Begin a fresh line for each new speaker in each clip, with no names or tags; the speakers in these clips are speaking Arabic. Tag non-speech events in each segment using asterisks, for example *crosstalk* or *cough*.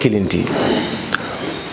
kilinti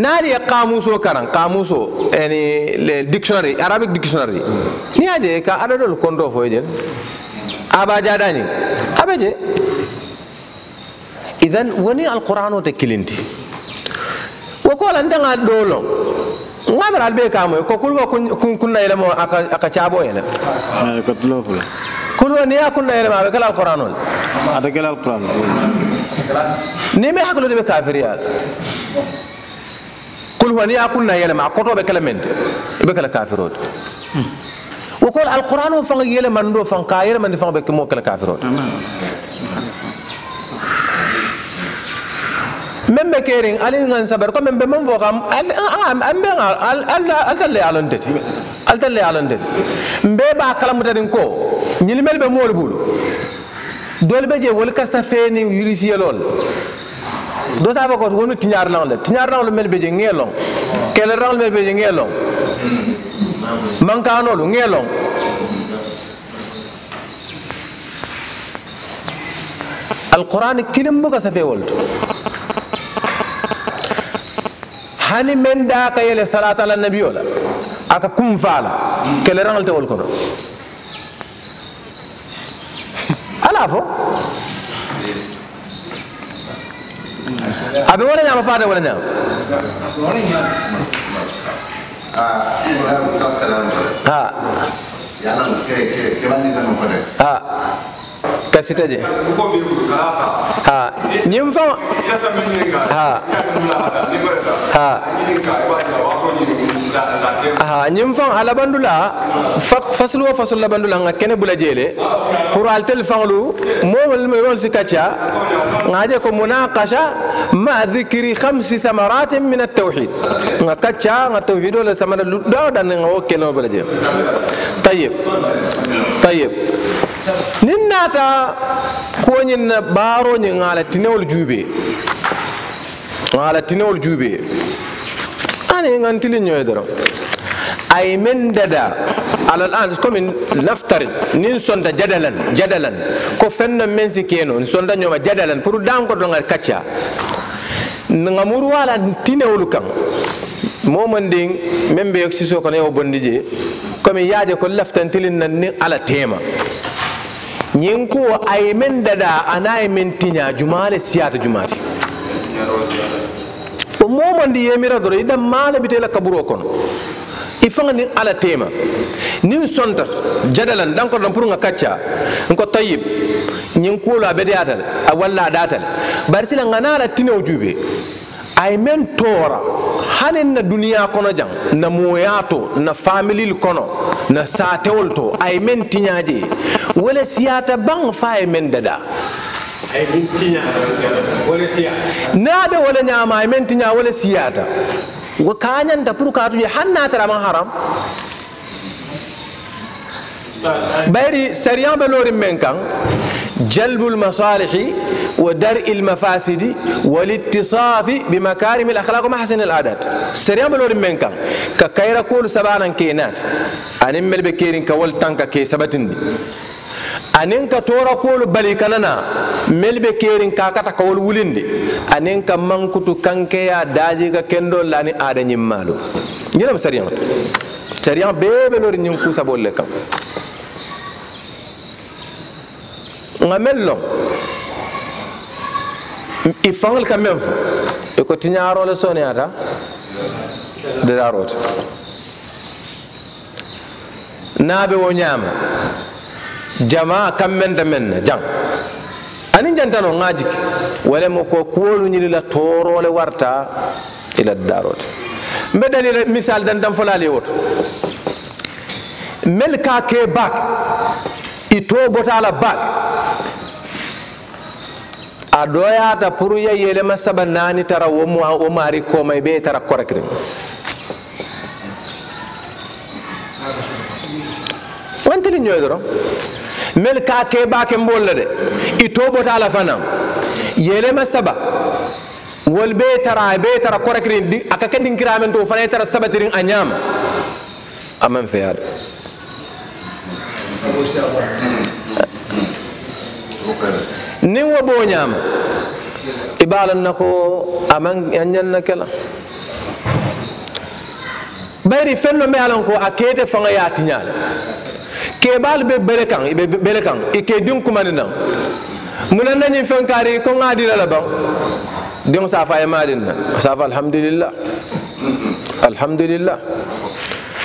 naari ye ya kamuso karan kamuso ani le dictionary arabic dictionary ni ya ka ada dol kondo fo abaja dani abeje idan woni alqur'ano te kilinti wo ko lan tanga dolo ngamar albe ko kulwa kun kunna ile mo aka aka chabo ile ko kulwa ni ya kunna ma be kala alqur'ano ada kala alqur'ano ni me hakilo de be kafiriya kul huwa ni akunna yelema koto be kala mende be kala kafirot wo kol alquran o fanga yelema ndo fanga ka yelema ndi fanga be kemo kala kafirot men be kerin ali ngan sabar ko men be mon bokam al an be al al talle alon tati al talle alon tati mbe ba kala mutadin ko nyilmel be mol bulu dolbeje wol ka safeni yelol do sa bakot wonu tiñar lang le tiñar lang le mel beje ngelong kel rang mel beje ngelong mankano lu ngelong alquran kilim sa fe wol hani men da ka yele salata ala nabiyola aka kum fala kel rangal te wol ko khilaafo ameona nyama fata wala nyama ha sitaje ha ni mfama ha ha aha ñim faŋ a labandula faslu wo faslu labandula ŋa kene bula jeele pour altel faŋlu moomol si kacca ŋa je ko munaqasha ma dhikri khamsi thamaratin min at-tawhid ŋa kacca ŋa tawhid wala samara do dan ŋa wo kene bula jeele tayib tayib nin naata koñin baaroñin ala tinewol juube ala tinewol juube ani ngantili ñoye doro ay men dada alal an comme naftarit nin sonda jadalan jadalan ko fenno men si keno n sonda ñoma jadalan pour dankodoar kacca ngamur wala tinewolu kan momon ndin men mbe yog siso kono yewo bondi je comme yaaje ko laftantilin nan nin ala tema nyin ko a ye meŋ dadaa a niŋ a ye le siyaata jumaa ti wo yemira doro i da maa le bita i la kaburoo kono i fanga ni ala tema niŋ sonta jadalan dankoto dan pour ŋa kacca nko tayib ñiŋ kuolu a bedeyaata a walla a daata bari sila la tinewo ay men tora hanen na duniya kono jang na moyato na family kono na satewol to ay men tiñaje wala siyata bang fa ay men dada ay men tiña wala siyata nabe wala nyama ay men tiña wala siyata wa kanyan da pour ka hanna tara man haram bayri sariyan be lorin men kan jalbul masalihi ودرء المفاسد والاتصاف بمكارم الاخلاق ومحاسن العادات سريان بلور منك ككيرا كول سبانا كينات انمل بكيرين كول تانكا كي سبتندي anin ka tora kolu bali kanana melbe kerin ka kata kawol wulinde anin ka mankutu kanke ya daji ka kendo lani ada nyimmalo nyinam sariyan sariyan bebe lori nyim kusa bolle kam ngamello i faŋol ka meŋ fo e i ko wo ñaama jamaa kaŋ meŋ te jaŋ aniŋ jantano jiki ko kuwolu la warta i la mel ka ke bak i too bota a doyata pour ye yelema saba naani tara wo maari komay be tara korakiri wantili ñoy doro mel ka ke baake mbol la de i toɓota la fana yelema saba wol be tara be tara korakiri aka ke dinkiramen to fana tara sabatirin a ñaama aman feyade niŋ wo boo ñaama i be a loŋ na ko a maŋ a ñaŋ na ke la bayiri feŋ no me a loŋ ko a keete faŋa ye a tiñaa le keebaalu be bele kaŋ i be bele kaŋ i ke diŋ kumandi naŋ muna na ñiŋ feŋ kaari ko ŋa dira la baŋ diŋo saafa a ye maa na a saafa alhamdulillah alhamdulillah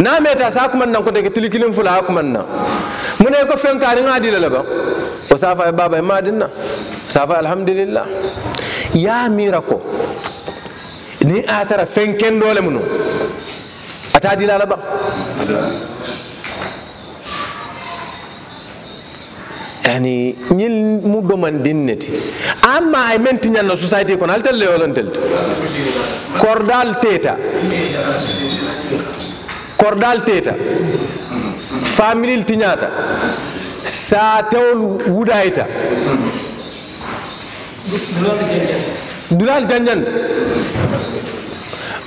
naa meeta saa kumandi naŋ ko teke tili kiliŋ fula a kumandi naŋ muna i ko feŋ kaari la dira la baŋ safa e baba e madinna safa alhamdulillah yamira ko ni atara fenken dole kendole mu no a ta dilala ba yani ñil mu doman dinneti amma ay menti ñanno society kono al telle yolon telte kordal teta kordal teta familil tiñata sa tewol wudayta dunal dañan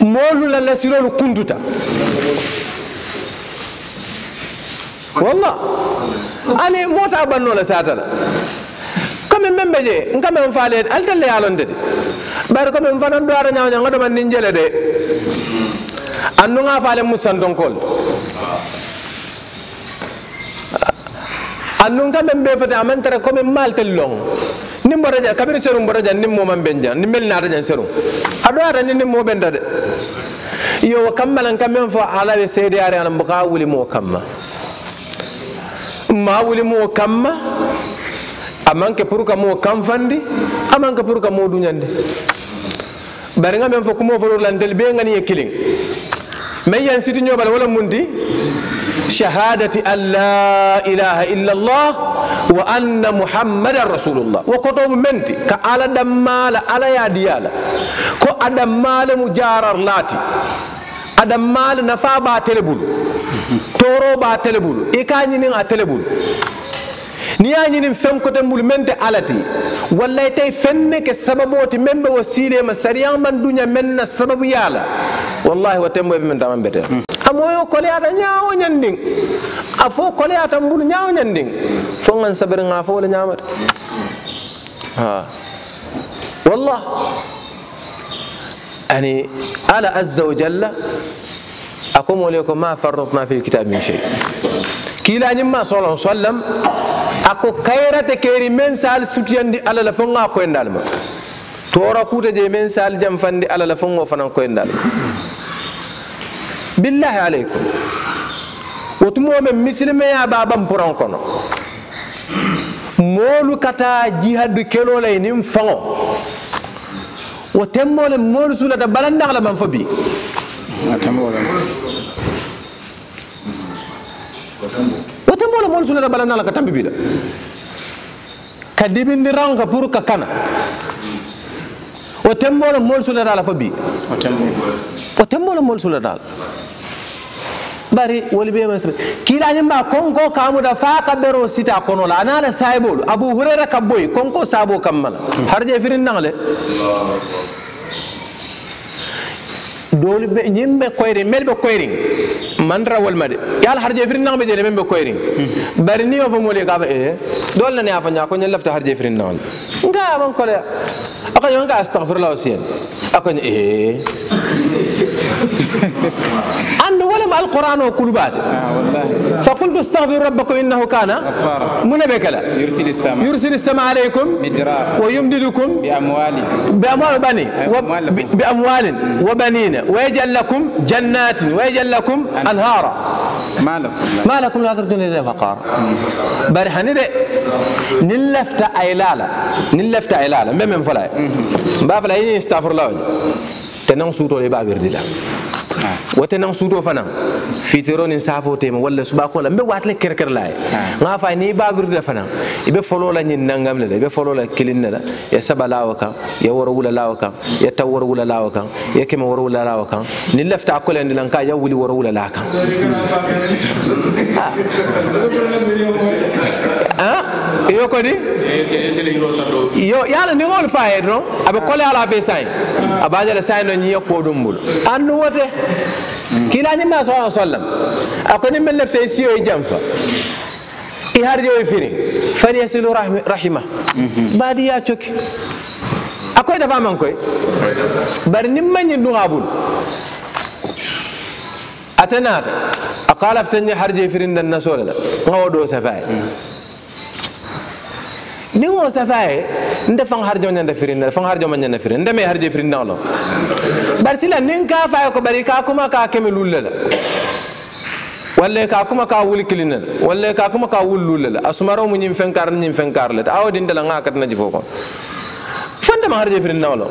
molula lasirol kuntuta wallah ane mota bannola satana comme membe je kamen falede altalle yalondede ɓar comme fanan ɗo ara ñawñaga ɗoman ni jele de annuga fale mussantonkolde anun ka men be fete amantara comme maltel long ni mboraja kabir serum mboraja ni mo man benja ni mel na rajan seru ado ara ni mo benda de yo kammalan kam men fo ala be sede are an mbuka wuli mo kamma ma wuli mo kamma amanke puruka mo kamfandi pour ka mo dunyande bari nga men fo kumo fo lantel be ngani ye kiling men yan siti nyobal wala mundi شهادة أن لا إله إلا الله وأن محمد رسول الله وكتب منتي كألا دمال ألا يا ديالا كو أدمال مجارر لاتي أدمال نفا باتل بولو تورو باتل بولو إكاني نين أتل بولو ni ya ñinin fen koten bulu men te alati walla tay fenne ke sababoti men be wasilema sariyan man duña men na sababu yala wallahi watembo be men taman bete amoyo koleata ñawo ñanding a fo koleata mbulu ñawo ñanding fo ngan sabere nga fo wala ñamata ha wallah ani ala azza wa jalla akomo le ko ma farrotna fi kitab min shay kila ñim ma solo sallam ako kayrata keri men sal sutiyandi ala la fo nga ko endalma tora kuta je men sal jam fandi ala la fo ngo fanan ko endalma billahi alaykum wotumome men misilimeya baban puran kono moolu kata jihadu kelo lay nin faŋo wo temmole le moolu sulata balandaŋo le man fo bi wo temmo moolu sulata balandaŋo le ka tambi bi la ka dibindiraŋo ka pour ka kana wo temmo moolu sulata la fo bi otemmolo mol sulatal bari woli be masbe kiilañimma konko kamuda fa ka bero sita konola anala sayibolu abu hurera ka boyi konko sabo kammala har je firin nangle doli be ñimɓe koyrin meɗɓe koyrin mandra wolma de yala harje firin nangɓe jele men ɓe koyrin bari ni o fo moli kafa ee dol nani afa ña ko ñen lefta harje firin nangle nga man koleya akañon ka astahfirullah aussi en akañ ee *laughs* أن ولم القرآن وكل بعد آه، فقلت استغفر ربكم إنه كان من بكلا يرسل السماء يرسل السماء عليكم مدرارا ويمددكم بأموال بأموال بني آه، بأموال وبنين ويجعل لكم جنات ويجعل لكم أنهارا ما لكم ما لكم لا ترجون إلى فقار برهني ده نلفت أيلالا نلفت أيلالا من فلاي بافلا يستغفر الله تنام سوتو لبا بردلا wote nan suuto fana fitiro nin safo tema walla subako la mbe watle kerker laay nga fa ni babir da fana ibe folo la nyin nangam la ibe folo la kilin la ya saba lawa kan ya wara wula lawa kan ya tawar wula lawa kan ya kema wara wula lawa kan ni lafta akula ni lanka ya wuli wara wula lawa kan ah yo kodi yo yala ni ngol fayet no aɓe kole ala fe sayn a bajata sayn no ñiya koɗum mbul andu wote kilañimma sohon sollam a koni men lefte siyoye jam fa i har jowe fini falyasilu rahima baadi ya coki a koy dafa man koy bari ni mañi duga bul ate naata a kalaftañi har je nan na solala ngawo ɗo safaye niŋo safa ye nte faŋ harijo ñanta firinna faŋ harijo ma ñanta firin nte me harijo firinnaŋo loŋ bari sila niŋ ka fa ye ko bari ka kuma ka keme lulle la walla ka kuma ka wuli kilinna la walla ka kuma ka wuli lulle la a sumaro mu ñiŋ feŋ kaari ñiŋ feŋ kaari le awo dinta la ŋa katina jifo kono fonde ma harijo firinnaŋo loŋ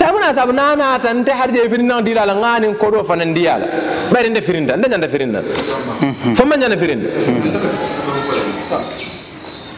sabuna sabu na na naata nte harijo firinnaŋo diila la ŋa niŋ kodoo fanaŋ diya la bari nte firinta nte ñanta firinna mm-hmm. fo ma ñanta firinna mm-hmm.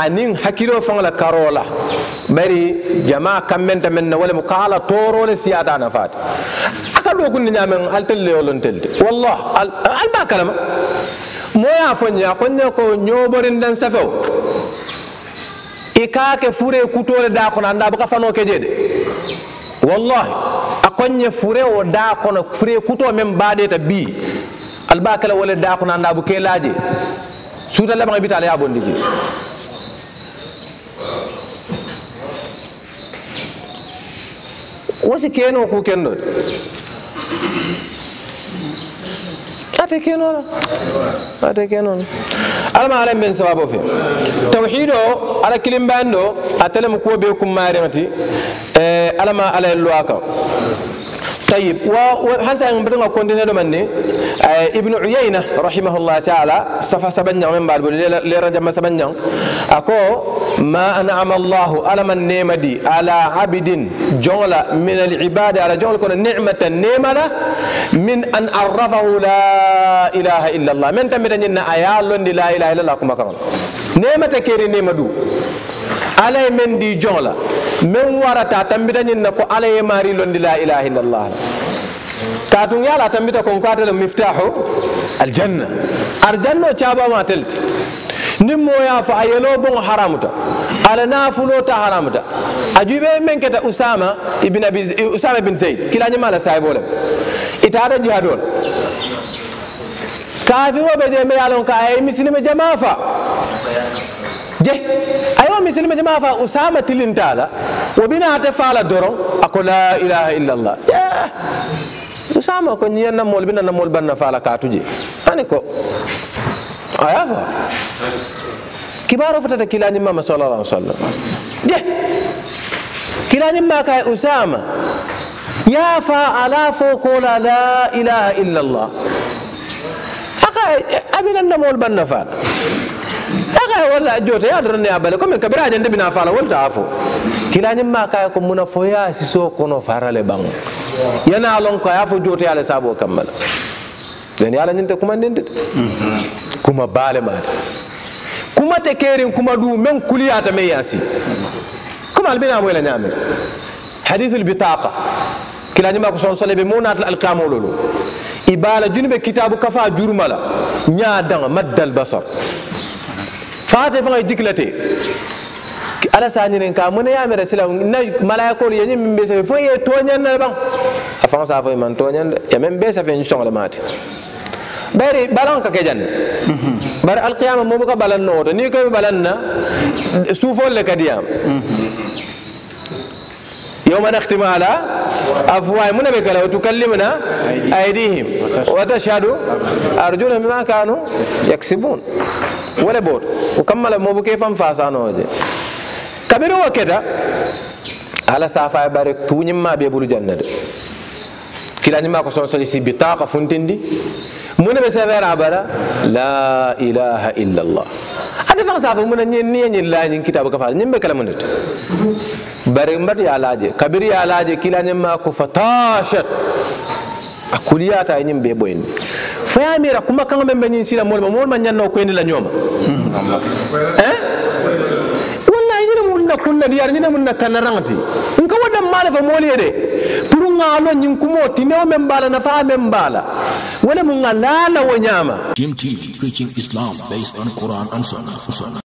anin hakilo faŋo la karoo la bari jama kamenta meŋ na walemu ka a le siada na fat a ka doo kundi ñaameŋ ali tel leyo wallah al ba kalama moo ye a ko ñe ko ñooborindaŋ safewo i ka ke fure kutoo le daa kono annda a buka fanoo ke je wallah wallahi a ko ñe fure wo daa fure kutoo meŋ baadeeta bii ali baa ke la wo le daa kono annda a bu ke laaje suuta la i bita ala ye bondi وش كينو كو كاين نور هذا كاينو هذا كاينو على ما علم بين سبابو في توحيدو على كلمة باندو اتلم كو بيكم مارماتي آه، أنا ما على الواقع طيب وهل سيغبرنا كوندينا دوماني آه، ابن عيينة رحمه الله تعالى صفا سبنجا من بعد لرجم سبنجا أكو ما أنعم الله من نعم دي على عبد جعل من العباد على جعل كون نعمة نعمة من أن عرفه لا إله إلا الله من تمتني أن أيالون لا إله إلا الله كما كمان نعمة كيري نعمة دو على من دي جعل من ورطة تمتني أن كو على ماري لون لا إله إلا الله كاتون يالا كون كاتل مفتاح الجنة الجنة شابا ما تلت نمو يا فا يلو بون حرامتا على نافلو تا حرامتا اجيب من كتا اسامه ابن ابي اسامه بن زيد كلا نيما لا ساي بولم اتاد جهادون كافي وبدي مي يالون كاي مسلم جماعه فا جه ايوا مسلم جماعه فا اسامه تلنتالا وبنا تفال دورو اقول لا اله الا الله يا اسامه كون ينا مول بنا مول بنا فالا كاتوجي kibaro futata kilañimmama sallallah sallam je kilañimma kay usama yafa ala fo kola la ilaha illallah aka abinannamol banna fala aka walla joote yadaranne a bale comme kabira añande bina fala wolta a fo kilañimma kay ko muna foya siso kono farale ɓan yana lon ko ya fo joote ala sabo kammala den yala ñinte kumandinde kuma baale maade kuma te kerin kuma du men kuliya ta men yasi kuma albina moyla ñaame bitaqa kila nyima ko son solebe monat al alkamololu ibala junbe kitabu kafa jurmala nya dang maddal basar fate fa ngay diklate ala sañinen ka mune yamere sila na malayakolu yeñi min be se fo ye toñanna na a afa sa fo man toñande ya men be fe ñu songle mati bari balanka ka kejanne bari alqiyama momu ka balan nooto ni koy balanna suufol le kadiyam يوم نختم على أفواههم نبكلا وتكلمنا أيديهم وتشهد أرجلهم بما كانوا يكسبون ولا بور وكمل مو بكيف فاسانو كبير وكذا على سافا بارك كوني ما بيبولو جنة kilañima ko son soli si bitaqa funtindi mune be severa bara la ilaha illallah ade fan safa muna ñen niya la lañin kitabu ka fala ñimɓe kala mundet bare mbat ya laaje kabir ya laaje kilañima ko fatashat a kuliyata e ñimɓe ɓoyni fayamira kuma kanga men ɓe ñin sila molma molma ñanno koyndi la eh wallahi ni mun na kunna diyar ni mun na kanna problem mala fa moolu ye de pour ŋaalo ñiŋ kumoo tinewo fa baa la wala meŋ baa la wo preaching mu based on quran wo sunnah